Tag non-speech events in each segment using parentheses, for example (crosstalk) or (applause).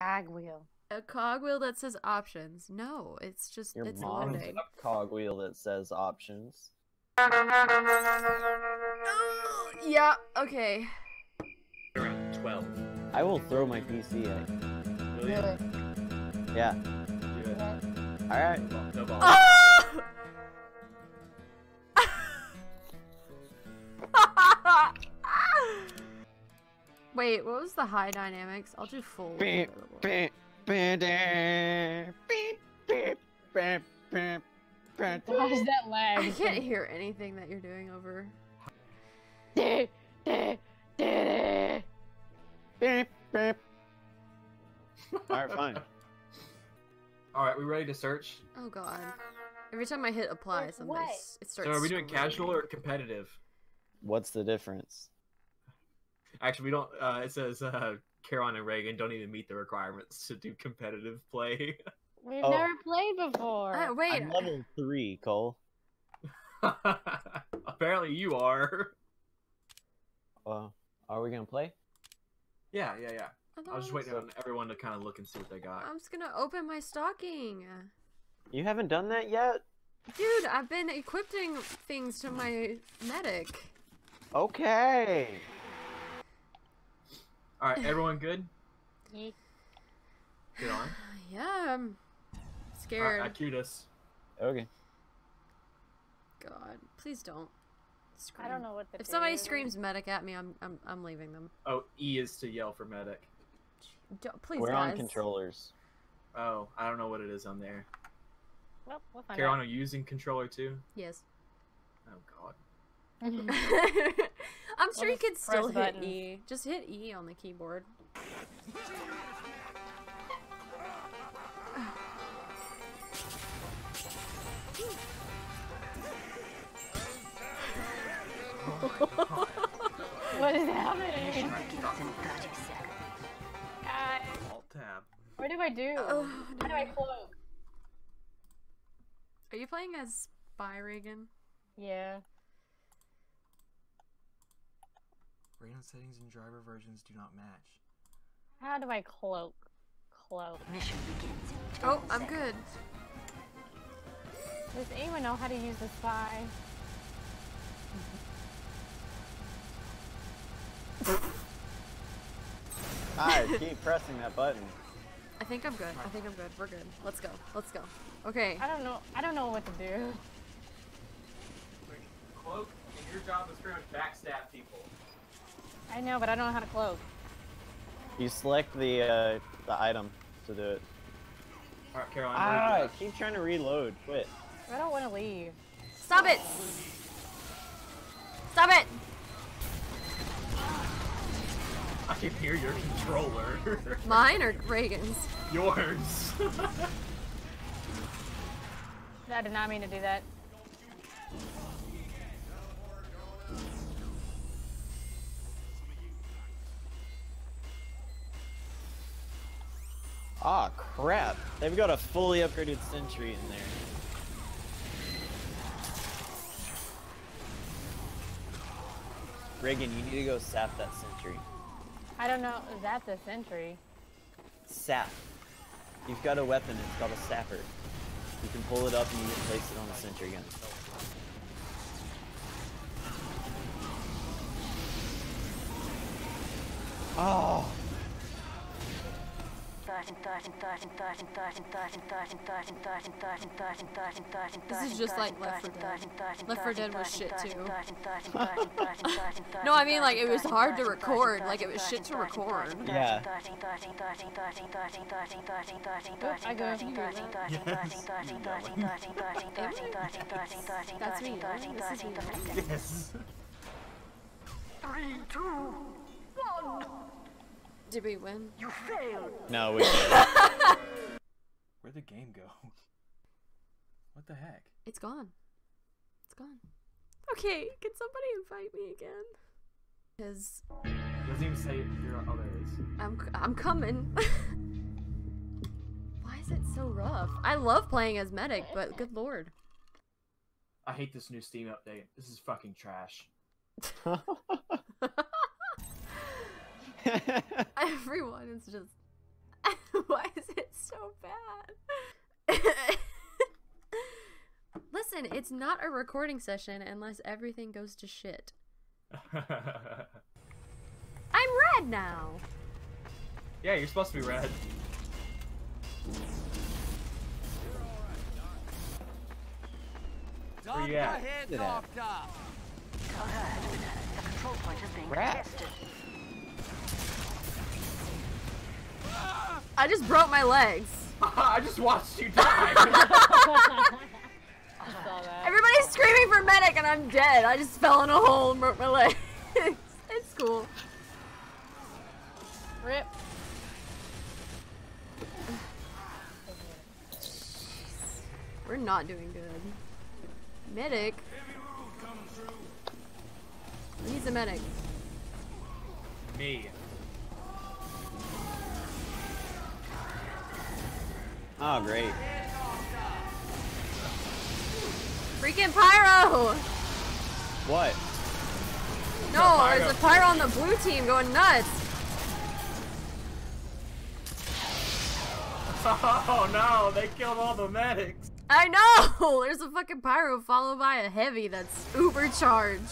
Cogwheel. A cogwheel that says options. No, it's just Your it's mom's loading. cogwheel that says options. (gasps) yeah. Okay. Around 12. I will throw my PC at you. Will Do you? it. Yeah. Do it. Alright. No ball. No ball. Ah! (laughs) (laughs) Wait, what was the high dynamics? I'll do full. Beep, beep, beep, beep, beep, beep, beep, beep. Why is that lag? I can't hear anything that you're doing over. Beep, beep. Alright, fine. (laughs) Alright, we ready to search? Oh god. Every time I hit apply, Wait, something it starts. So are we doing scrolling. casual or competitive? What's the difference? Actually, we don't. Uh, it says uh, Caroline and Reagan don't even meet the requirements to do competitive play. (laughs) We've Oh. never played before. Uh, wait. I'm level 3, Cole. (laughs) Apparently, you are. Well, are we gonna play? Yeah, yeah, yeah. I, thought I was just I waiting on everyone to kind of look and see what they got. I'm just gonna open my stocking. You haven't done that yet? Dude, I've been equipping things to my medic. Okay. All right, (laughs) everyone good? Ye- Good on. (sighs) Yeah, I'm All right, scared. I queued us. Okay. God, please don't. Scream. I don't know what to If do. somebody screams medic at me, I'm I'm I'm leaving them. Oh, E is to yell for medic. D- please, We're guys. on controllers. Oh, I don't know what it is on there. Well, we'll find Caroline, are you using controller too? Yes. Oh God. (laughs) (laughs) out. I'm sure you could still hit buttons. E. Just hit E on the keyboard. (laughs) what is happening? God, Alt tab. what do I do? Oh, How do I no. cloak? Are you playing as Spy Reagan? Yeah. Radeon settings and driver versions do not match. How do I cloak? Cloak. Mission begins in 10 Oh, I'm seconds. good. Does anyone know how to use the spy? (laughs) Hi, keep pressing that button. I think I'm good. I think I'm good. We're good. Let's go. Let's go. Okay. I don't know. I don't know what to do. Cloak, and your job is pretty much backstab people. I know, but I don't know how to cloak. You select the uh, the item to do it. All right, Caroline. Ah, keep trying to reload. Quit. I don't want to leave. Stop it! Stop it! I can hear your controller. (laughs) Mine or Reagan's? Yours. I did not mean to do that. Ah, crap. They've got a fully upgraded sentry in there. Reagan, you need to go sap that sentry. I don't know. Is that the sentry? Sap. You've got a weapon, it's called a sapper. You can pull it up and you can place it on the sentry gun. Oh, this is just like Left 4 Dead. Left 4 Dead was shit too. (laughs) no, I mean like it was hard to record. Like it was shit to record. Yeah. I. You yes. That's me. Yes. Three, two, one. Did we win? You failed. no, we (laughs) Where'd the game go? (laughs) What the heck? It's gone. It's gone. Okay, can somebody invite me again? Cause Doesn't even say your. There it is. I'm c- I'm coming. (laughs) Why is it so rough? I love playing as medic, but good lord. I hate this new Steam update. This is fucking trash. (laughs) Everyone is just (laughs) Why is it so bad. (laughs) Listen, it's not a recording session unless everything goes to shit. I'm red now. yeah, you're supposed to be red. Where you at? Get at. Alert. The control point is being Rat. contested. I just broke my legs. (laughs) I just watched you die. (laughs) I saw that. Everybody's screaming for medic and I'm dead. I just fell in a hole and broke my leg. (laughs) it's cool. Rip. We're not doing good. Medic? He's a medic. Me. Oh, great. Freaking pyro! What? No, there's a pyro on the blue team going nuts. (laughs) Oh no, they killed all the medics. I know! (laughs) There's a fucking pyro followed by a heavy that's uber charged.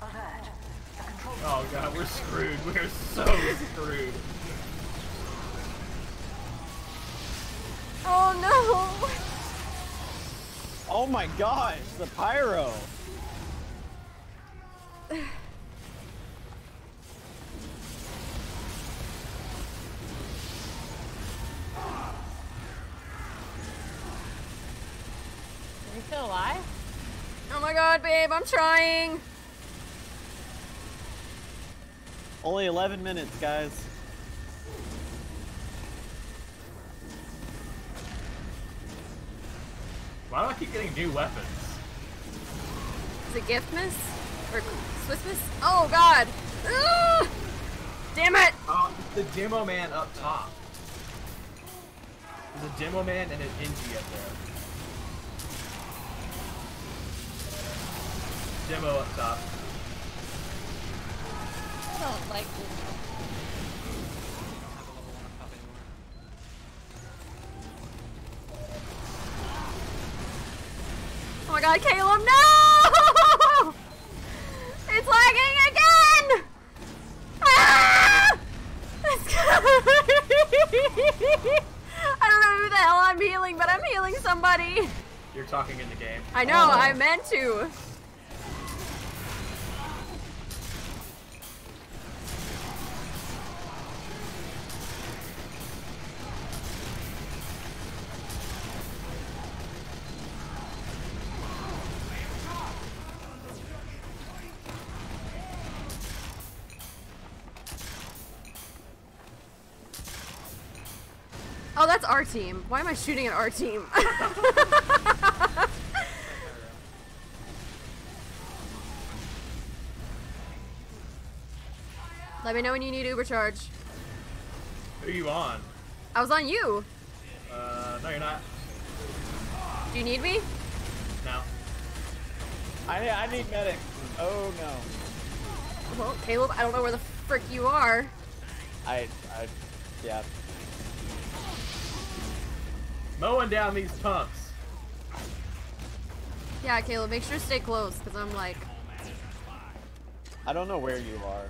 Alert. The control Oh god, we're screwed. We're so screwed. Oh no! Oh my gosh, the pyro. Are you still alive? Oh my god, babe, I'm trying! Only 11 minutes, guys. Why do I keep getting new weapons? Is it gift miss? Or Swiss miss? Oh god! Ugh! Damn it! Oh, the demo man up top. There's a demo man and an Engie up there. Demo up top. I don't like this. God, Caleb, no! (laughs) It's lagging again! Ah! It's (laughs) I don't know who the hell I'm healing, but I'm healing somebody. You're talking in the game. I know, Oh. I meant to. Oh, that's our team. Why am I shooting at our team? (laughs) Let me know when you need Uber charge. Who are you on? I was on you. Uh, no, you're not. Do you need me? No. I, I need medic. Oh no. Well, Caleb, I don't know where the frick you are. I, I, yeah. Mowing down these punks. Yeah, Caleb, make sure to stay close, because I'm like, I don't know where you are.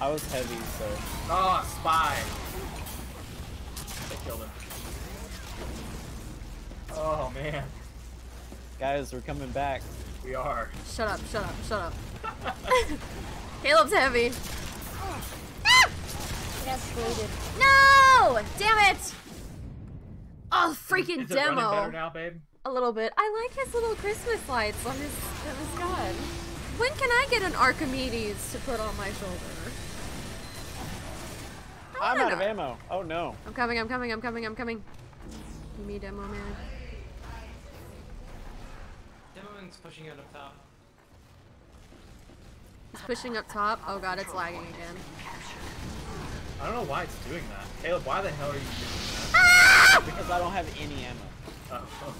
I was heavy, so. Oh, spy. They killed him. Oh man, Guys, we're coming back. we are. shut up, shut up, shut up. (laughs) (laughs) Caleb's heavy. Yes, excluded. No! Damn it! Oh, freaking Is it better demo. now, babe? A little bit. I like his little Christmas lights on his, on his gun. When can I get an Archimedes to put on my shoulder? I I'm wanna out of ammo. Oh no. I'm coming, I'm coming, I'm coming, I'm coming. Give me demo man. Demoman's pushing it up top. He's pushing up top. Oh god, it's lagging again. I don't know why it's doing that. Caleb, why the hell are you doing Ah! Because I don't have any ammo. that? Oh.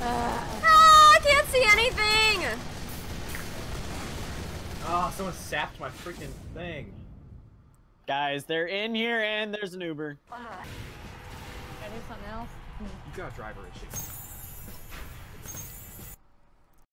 Ah, I can't see anything! oh, someone sapped my freaking thing. Guys, they're in here and there's an Uber. Alert. Can I do something else? You got a driver issue.